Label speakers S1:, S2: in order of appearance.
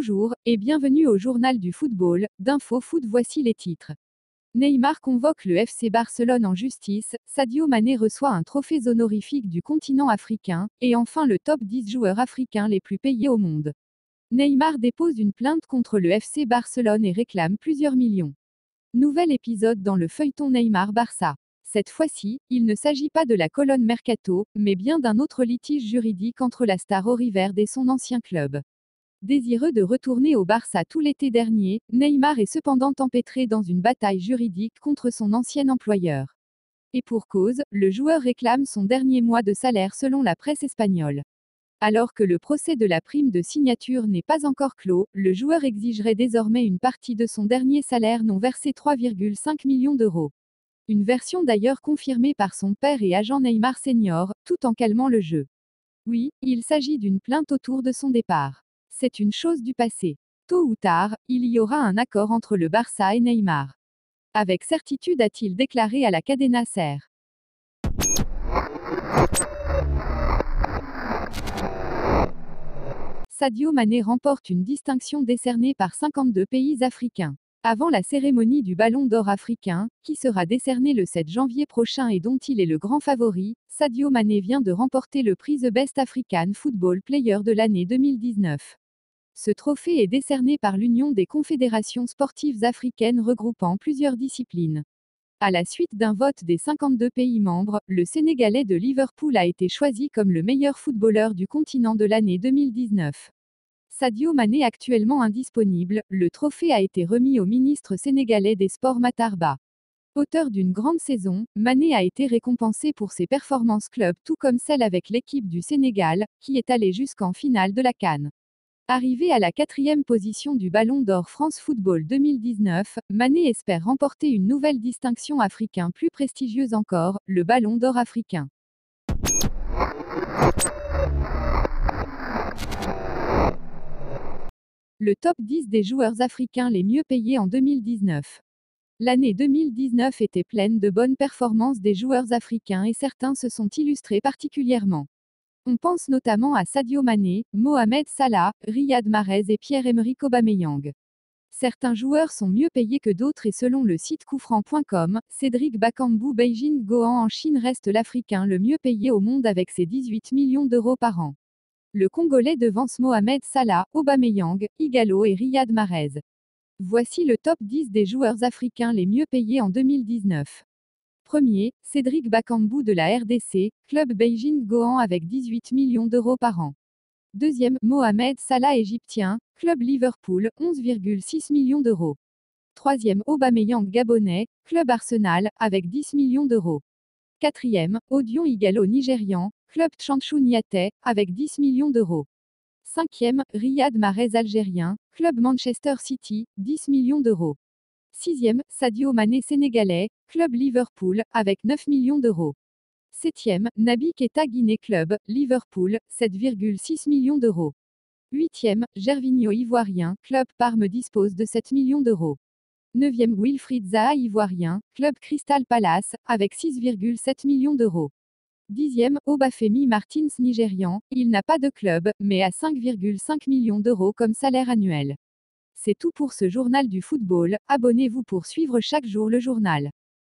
S1: Bonjour, et bienvenue au journal du football, d'Info Foot voici les titres. Neymar convoque le FC Barcelone en justice, Sadio Mané reçoit un trophée honorifique du continent africain, et enfin le top 10 joueurs africains les plus payés au monde. Neymar dépose une plainte contre le FC Barcelone et réclame plusieurs millions. Nouvel épisode dans le feuilleton Neymar-Barça. Cette fois-ci, il ne s'agit pas de la colonne Mercato, mais bien d'un autre litige juridique entre la star Oriverde et son ancien club. Désireux de retourner au Barça tout l'été dernier, Neymar est cependant empêtré dans une bataille juridique contre son ancien employeur. Et pour cause, le joueur réclame son dernier mois de salaire selon la presse espagnole. Alors que le procès de la prime de signature n'est pas encore clos, le joueur exigerait désormais une partie de son dernier salaire non versé 3,5 millions d'euros. Une version d'ailleurs confirmée par son père et agent Neymar Senior, tout en calmant le jeu. Oui, il s'agit d'une plainte autour de son départ. C'est une chose du passé. Tôt ou tard, il y aura un accord entre le Barça et Neymar. Avec certitude a-t-il déclaré à la Cadena Ser. Sadio Mané remporte une distinction décernée par 52 pays africains. Avant la cérémonie du Ballon d'Or africain, qui sera décernée le 7 janvier prochain et dont il est le grand favori, Sadio Mané vient de remporter le prix The Best African Football Player de l'année 2019. Ce trophée est décerné par l'Union des confédérations sportives africaines regroupant plusieurs disciplines. À la suite d'un vote des 52 pays membres, le Sénégalais de Liverpool a été choisi comme le meilleur footballeur du continent de l'année 2019. Sadio Mané actuellement indisponible, le trophée a été remis au ministre sénégalais des Sports Matarba. Auteur d'une grande saison, Mané a été récompensé pour ses performances club tout comme celle avec l'équipe du Sénégal, qui est allée jusqu'en finale de la Cannes. Arrivé à la quatrième position du Ballon d'Or France Football 2019, Mané espère remporter une nouvelle distinction africaine plus prestigieuse encore, le Ballon d'Or africain. Le top 10 des joueurs africains les mieux payés en 2019. L'année 2019 était pleine de bonnes performances des joueurs africains et certains se sont illustrés particulièrement. On pense notamment à Sadio Mané, Mohamed Salah, Riyad Mahrez et Pierre-Emerick Aubameyang. Certains joueurs sont mieux payés que d'autres et selon le site coufrant.com, Cédric Bakambu Beijing Gohan en Chine reste l'Africain le mieux payé au monde avec ses 18 millions d'euros par an. Le Congolais devance Mohamed Salah, Aubameyang, Igalo et Riyad Mahrez. Voici le top 10 des joueurs africains les mieux payés en 2019. Premier, Cédric Bakambu de la RDC, club Beijing Gohan avec 18 millions d'euros par an. Deuxième, Mohamed Salah égyptien, club Liverpool, 11,6 millions d'euros. Troisième, Aubameyang gabonais, club Arsenal, avec 10 millions d'euros. Quatrième, Odion Igalo nigérian, club Tchanchou Niatais, avec 10 millions d'euros. Cinquième, Riyad Mahrez algérien, club Manchester City, 10 millions d'euros. Sixième, Sadio Mané sénégalais, club Liverpool, avec 9 millions d'euros. Septième, Nabi Keita Guinée Club, Liverpool, 7,6 millions d'euros. Huitième, Gervinho Ivoirien, club Parme dispose de 7 millions d'euros. Neuvième, Wilfried Zaha Ivoirien, club Crystal Palace, avec 6,7 millions d'euros. Dixième, Obafemi Martins Nigérian, il n'a pas de club, mais a 5,5 millions d'euros comme salaire annuel. C'est tout pour ce journal du football, abonnez-vous pour suivre chaque jour le journal.